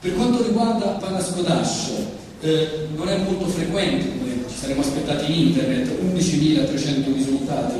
Per quanto riguarda Panaskodash, eh, non è molto frequente, ci saremmo aspettati in internet, 11.300 risultati.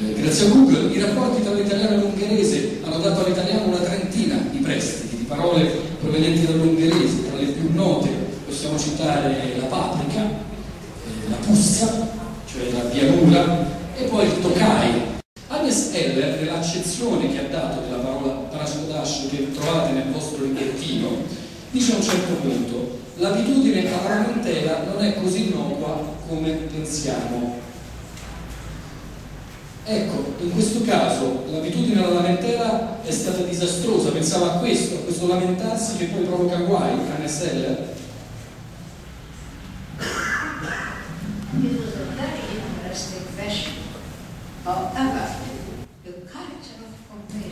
Eh, grazie a Google, i rapporti tra l'italiano e l'ungherese hanno dato all'italiano una trentina di prestiti, di parole provenienti dall'ungherese, tra le più note possiamo citare la paprika, eh, la pussa, cioè la pianura, e poi il tokai. Hannes Heller, nell'accezione che ha dato della parola Panaskodash che trovate nel vostro librettino, dice a un certo punto l'abitudine alla lamentela non è così innocua come pensiamo. Ecco, in questo caso l'abitudine alla lamentela è stata disastrosa, pensava a questo, a questo lamentarsi che poi provoca guai, cane Seller.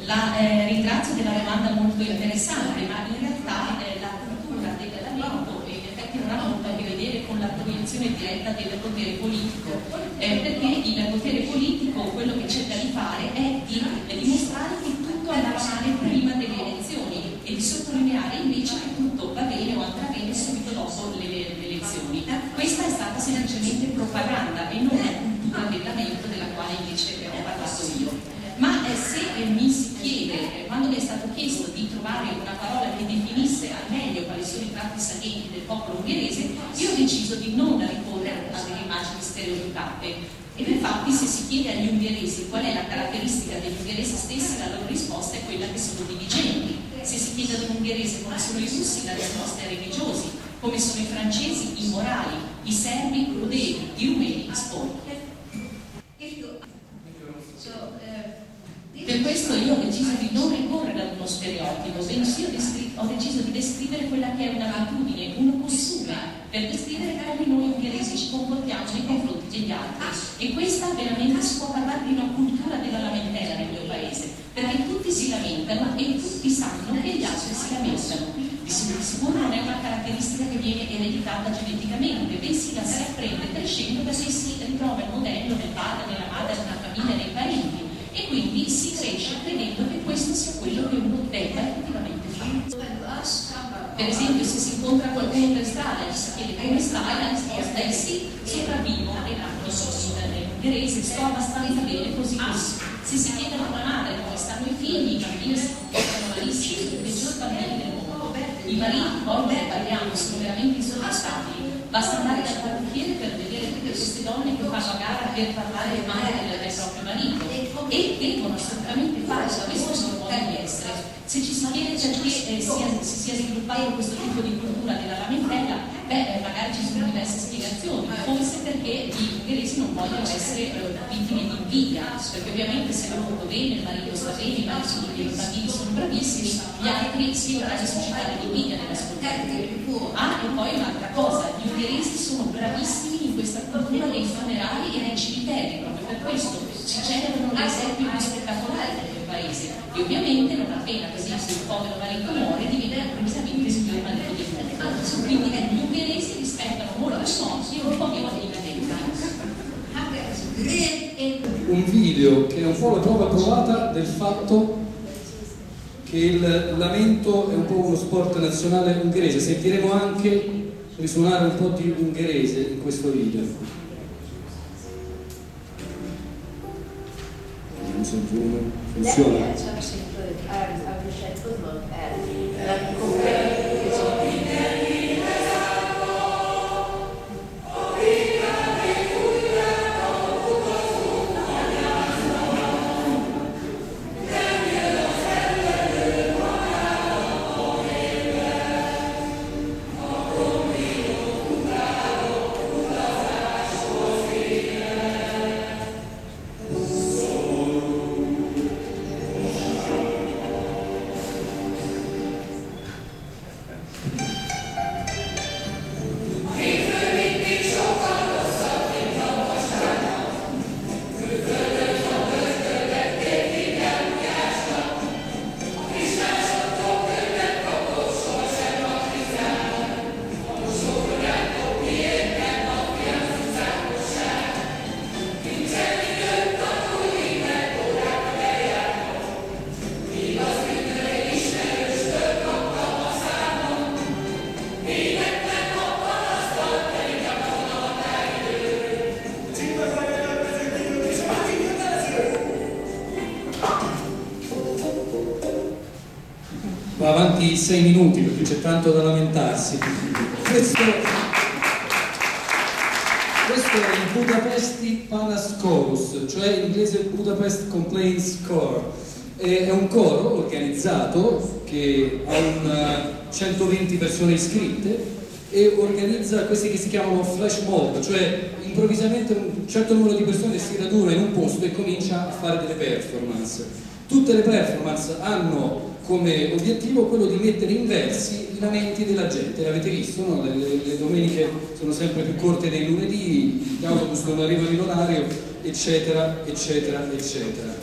La eh, ringrazio della domanda molto interessante, ma in realtà eh, la cultura del lamento non ha molto a che vedere con la proiezione diretta del potere politico, eh, perché il potere politico quello che cerca di fare è di dimostrare che tutto andrà male prima delle elezioni e di sottolineare invece che tutto va bene o andrà bene subito dopo le, le elezioni. Questa è stata semplicemente propaganda e non è cultura del lamento della quale invece ho parlato io. Ma eh, se eh, mi si chiede, eh, quando mi è stato chiesto di trovare una parola che definisse al meglio quali sono i tratti salienti popolo ungherese, io ho deciso di non ricorrere a delle immagini stereotipate. Ed infatti se si chiede agli ungheresi qual è la caratteristica degli ungheresi stessi, la loro risposta è quella che sono diligenti. Se si chiede ad un ungherese come sono i russi, la risposta è religiosi. Come sono i francesi, immorali. I serbi, crudeli. I rumeni, sporchi. Per questo io ho deciso di non ricorrere ad uno stereotipo, bensì ho, ho, deciso di descrivere quella che è un'abitudine, un costume, per descrivere come noi ungheresi ci comportiamo nei confronti degli altri. E questa veramente si può parlare di una cultura della lamentela nel mio paese, perché tutti si lamentano e tutti sanno che gli altri si lamentano. Di sicuro non è una caratteristica che viene ereditata geneticamente, bensì la si apprende crescendo perché si ritrova il modello del padre, della madre, della famiglia, dei parenti e quindi si cresce credendo che questo sia quello che uno debba effettivamente fare. Per esempio se si incontra qualcuno per strada e si chiede come stai, la risposta è sì, sopravvivo l'altro sono ungherese, sto abbastanza bene così così. Se si chiede a una madre come stanno i figli, i bambini si comportano malissimo, i peggiori bambini del mondo. I mariti, poi parliamo, sono veramente insoddisfatti. Basta andare dal parrucchiere per vedere tutte queste donne che fanno gara per parlare male del, proprio marito e devono assolutamente fare, questo sono modi di essere. Se ci si chiede perché eh, sia, si sia sviluppato questo tipo di cultura della lamentela, beh, eh, magari ci sono diverse spiegazioni, forse perché gli ungheresi non vogliono essere eh, vittime di invidia, perché ovviamente se loro va bene, il marito sta bene, i bambini sono bravissimi, gli altri si vorranno suscitare l'invidia nell'ascoltare. Ah, e poi un'altra cosa, gli ungheresi sono bravissimi in questa cultura dei funerali e nei cimiteri, proprio per questo si celebrano gli esempi più spettacolari del mio paese e ovviamente non appena per esempio il povero marito muore diventa improvvisamente il miglior marito Quindi eh, gli ungheresi rispettano morti e un po' meno di un video che è un po' la prova provata del fatto che il lamento è un po' uno sport nazionale ungherese. Sentiremo anche risuonare un po' di ungherese in questo video. Non funziona. Sei minuti perché c'è tanto da lamentarsi. Questo, questo è il Budapesti Palace Chorus, cioè in inglese Budapest Complaints Core. È un coro organizzato che ha un, 120 persone iscritte e organizza questi che si chiamano flash mob, cioè improvvisamente un certo numero di persone si raduna in un posto e comincia a fare delle performance. Tutte le performance hanno come obiettivo quello di mettere in versi i lamenti della gente. Avete visto, no? le, le, domeniche sono sempre più corte dei lunedì, gli autobus non arrivano in orario, eccetera, eccetera, eccetera.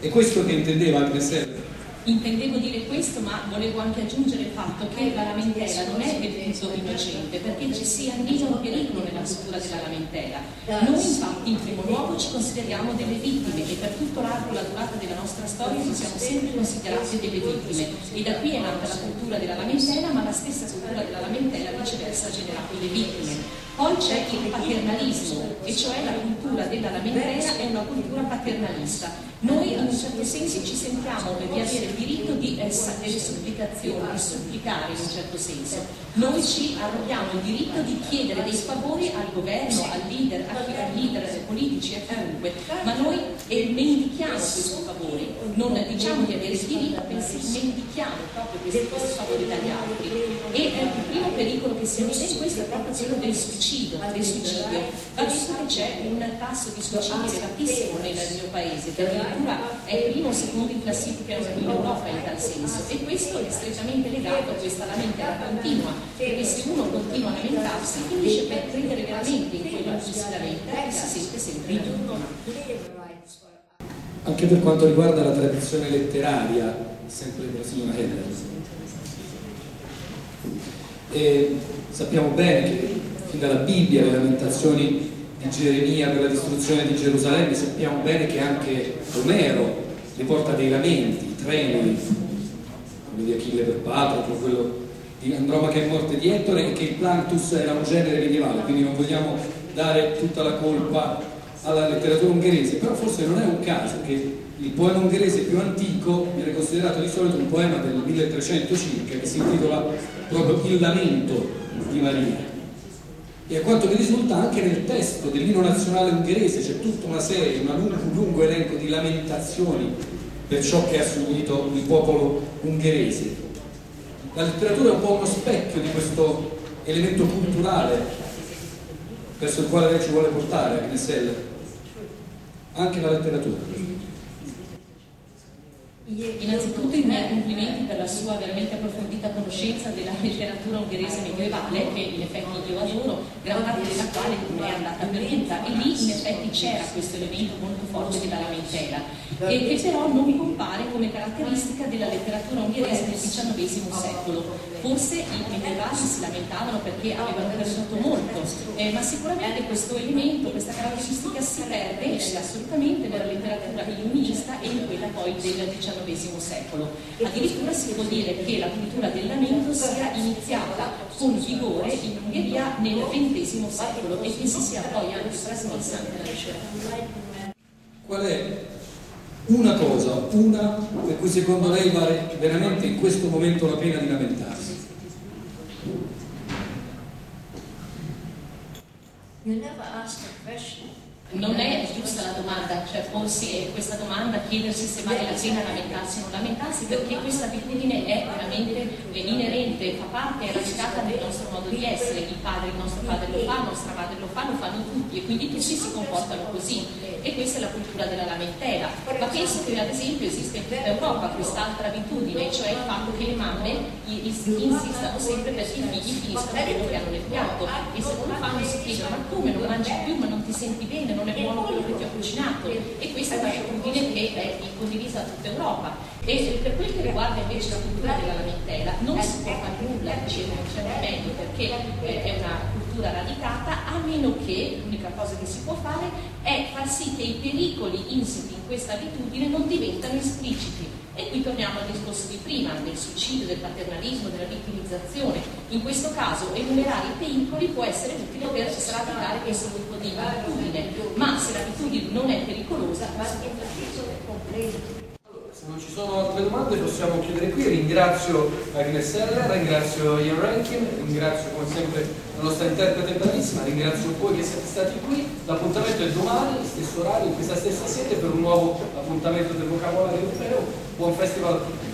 E questo che intendeva Agnesella Intendevo dire questo, ma volevo anche aggiungere il fatto che la lamentela non è del tutto innocente, perché ci sia anche un pericolo nella struttura della lamentela. Noi infatti in primo luogo ci consideriamo delle vittime e per tutto l'arco la durata della nostra storia ci siamo sempre considerati delle vittime. E da qui è nata la cultura della lamentela, ma la stessa cultura della lamentela viceversa ha generato le vittime. Poi c'è il paternalismo, e cioè la cultura della lamentela è una cultura paternalista. Noi in un certo senso ci sentiamo di avere il diritto di eh, delle supplicazioni, di supplicare in un certo senso. Noi ci arroghiamo il diritto di chiedere dei favori al governo, al leader, a chi, ai leader politici, a chiunque, ma noi mendichiamo questi favori, non diciamo di avere il diritto, bensì mendichiamo proprio questi, questi favori dagli altri. E eh, il primo pericolo che si vede in questo è proprio quello del suicidio. Del suicidio. Va detto che c'è un tasso di suicidio elevatissimo nel mio paese, addirittura è primo o secondo in classifica in Europa in tal senso. E questo è strettamente legato a questa lamentela continua, perché se uno continua a lamentarsi finisce per credere veramente in quello che si lamenta e si sente sempre in vittima. Anche per quanto riguarda la tradizione letteraria, sempre della signora Heller. Sappiamo bene che fin dalla Bibbia, le lamentazioni di Geremia per la distruzione di Gerusalemme, sappiamo bene che anche Omero le porta dei lamenti, tremoli, quello di Achille per Patroclo, quello di Andromaca e morte di Ettore e che il Plantus era un genere medievale, quindi non vogliamo dare tutta la colpa alla letteratura ungherese, però forse non è un caso che il poema ungherese più antico viene considerato di solito un poema del 1300 circa che si intitola proprio Il lamento di Maria e a quanto mi risulta anche nel testo dell'inno nazionale ungherese c'è tutta una serie, un lungo elenco di lamentazioni per ciò che ha subito il popolo ungherese. La letteratura è un po' uno specchio di questo elemento culturale verso il quale lei ci vuole portare, Agnesel, anche la letteratura. Innanzitutto i miei complimenti per la sua veramente approfondita conoscenza della letteratura ungherese medievale, che in effetti io adoro, gran parte della quale è andata perduta, e lì in effetti c'era questo elemento molto forte della lamentela, e che però non compare come caratteristica della letteratura ungherese del XIX secolo. Forse i medievali si lamentavano perché avevano perduto molto, eh, ma sicuramente questo elemento, questa caratteristica si perde assolutamente nella letteratura illuminista e in quella poi del XIX XIX secolo. Addirittura si può dire che la cultura del lamento sia iniziata con vigore in Ungheria nel XX secolo e che si sia poi anche trasmessa nella Qual è una cosa, una per cui secondo lei vale veramente in questo momento la pena di lamentarsi? You never asked a question non è giusta la domanda, cioè porsi questa domanda, chiedersi se vale la pena lamentarsi o non lamentarsi, perché questa abitudine è veramente inerente, fa parte, è radicata nel nostro modo di essere, il padre, il nostro padre lo fa, la nostra madre lo fa, lo fanno tutti e quindi tutti si comportano così? E questa è la cultura della lamentela. Ma penso che ad esempio esiste in tutta Europa quest'altra abitudine, cioè il fatto che le mamme insistano sempre perché i figli finiscano quello che hanno nel piatto e se non lo fanno si chiedono ma come non mangi più, ma non ti senti bene, non è buono quello cucinato e questa è una un'abitudine che è condivisa a tutta Europa. E per quel che riguarda invece la cultura della lamentela non si può fare nulla dicendo c'è meglio perché è una cultura radicata a meno che l'unica cosa che si può fare è far sì che i pericoli insiti in questa abitudine non diventano espliciti. E qui torniamo al discorso di prima, del suicidio, del paternalismo, della vittimizzazione. In questo caso enumerare i pericoli può essere utile per sradicare questo tipo di abitudine, ma se l'abitudine non è pericolosa, va Se non ci sono altre domande possiamo chiudere qui. Ringrazio Agnes Heller, ringrazio Ian Rankin, ringrazio come sempre la nostra interprete bravissima, ringrazio voi che siete stati qui. L'appuntamento è domani, stesso orario, in questa stessa sede per un nuovo appuntamento del vocabolario europeo. Buon festival a tutti.